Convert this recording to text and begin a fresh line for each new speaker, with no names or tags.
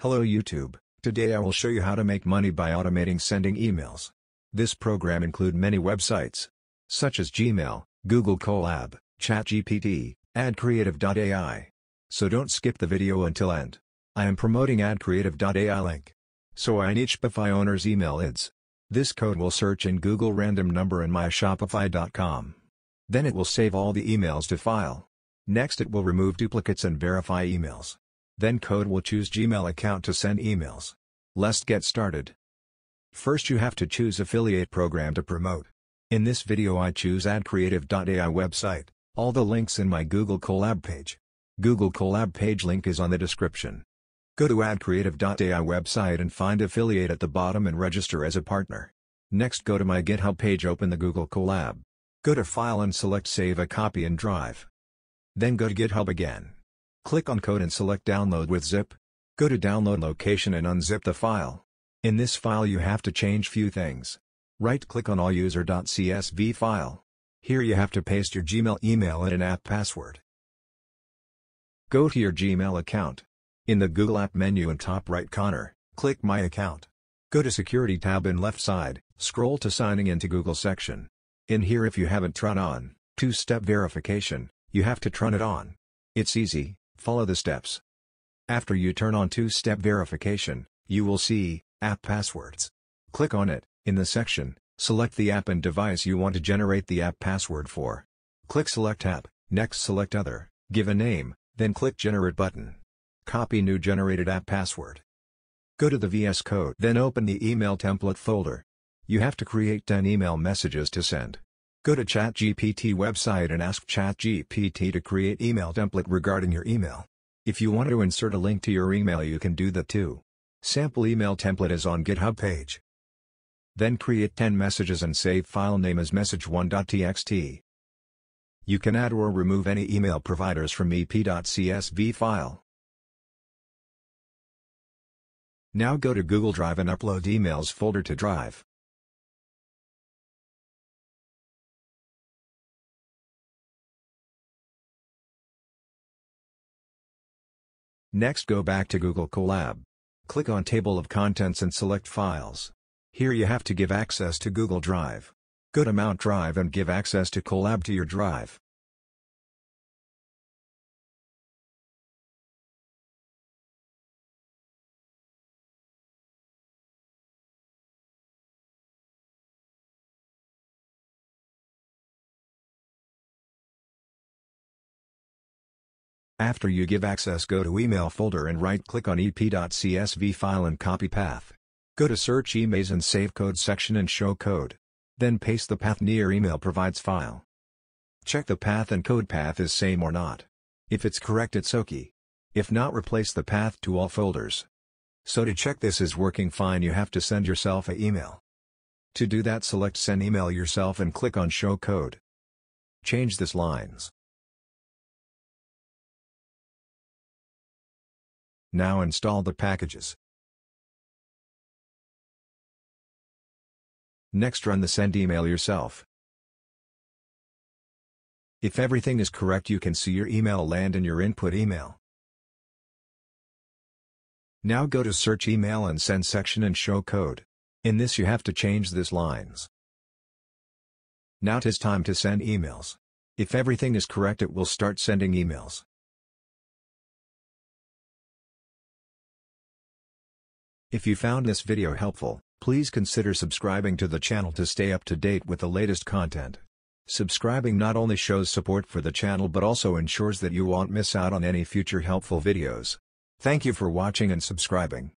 Hello YouTube, today I will show you how to make money by automating sending emails. This program include many websites, such as Gmail, Google Colab, ChatGPT, AdCreative.ai. So don't skip the video until end. I am promoting AdCreative.ai link. So I need Shopify owner's email IDs. This code will search in Google random number in myshopify.com. Then it will save all the emails to file. Next it will remove duplicates and verify emails. Then code will choose Gmail account to send emails. Let's get started. First you have to choose affiliate program to promote. In this video I choose AdCreative.ai website, all the links in my Google Colab page. Google Colab page link is on the description. Go to AdCreative.ai website and find affiliate at the bottom and register as a partner. Next go to my GitHub page open the Google Colab. Go to File and select Save a copy in Drive. Then go to GitHub again. Click on Code and select Download with zip. Go to Download location and unzip the file. In this file you have to change few things. Right-click on alluser.csv file. Here you have to paste your Gmail email and an app password. Go to your Gmail account. In the Google App menu in top right corner, click My Account. Go to Security tab in left side, scroll to Signing into Google section. In here if you haven't turned on, two-step verification, you have to turn it on. It's easy, follow the steps. After you turn on two-step verification, you will see, App Passwords. Click on it. In the section, select the app and device you want to generate the app password for. Click Select App, next select Other, give a name, then click Generate button. Copy new generated app password. Go to the VS Code then open the email template folder. You have to create 10 email messages to send. Go to ChatGPT website and ask ChatGPT to create email template regarding your email. If you want to insert a link to your email you can do that too. Sample email template is on GitHub page. Then create 10 messages and save file name as message1.txt. You can add or remove any email providers from ep.csv file. Now go to Google Drive and upload emails folder to Drive. Next go back to Google Colab. Click on Table of Contents and select Files. Here you have to give access to Google Drive. Go to Mount Drive and give access to Colab to your drive. After you give access go to email folder and right-click on ep.csv file and copy path. Go to search emails and save code section and show code. Then paste the path near email provides file. Check the path and code path is same or not. If it's correct it's OK. If not replace the path to all folders. So to check this is working fine you have to send yourself a email. To do that select send email yourself and click on show code. Change this lines. Now install the packages. Next run the send email yourself. If everything is correct you can see your email land in your input email. Now go to search email and send section and show code. In this you have to change this lines. Now it is time to send emails. If everything is correct it will start sending emails. If you found this video helpful, please consider subscribing to the channel to stay up to date with the latest content. Subscribing not only shows support for the channel but also ensures that you won't miss out on any future helpful videos. Thank you for watching and subscribing.